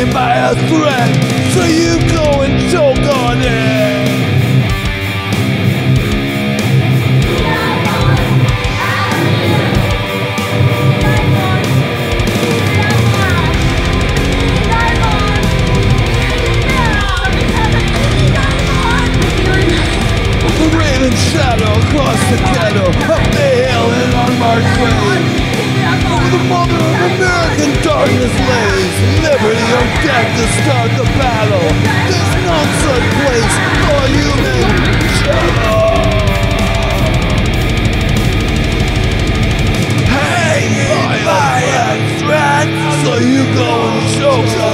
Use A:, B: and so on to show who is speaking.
A: threatened by a threat, so you go and choke on it. Raven shadow across the ghetto, up the hill and on March Way. Over the mother of American darkness lays, start the battle. There's no such place for human trouble. so you go and choke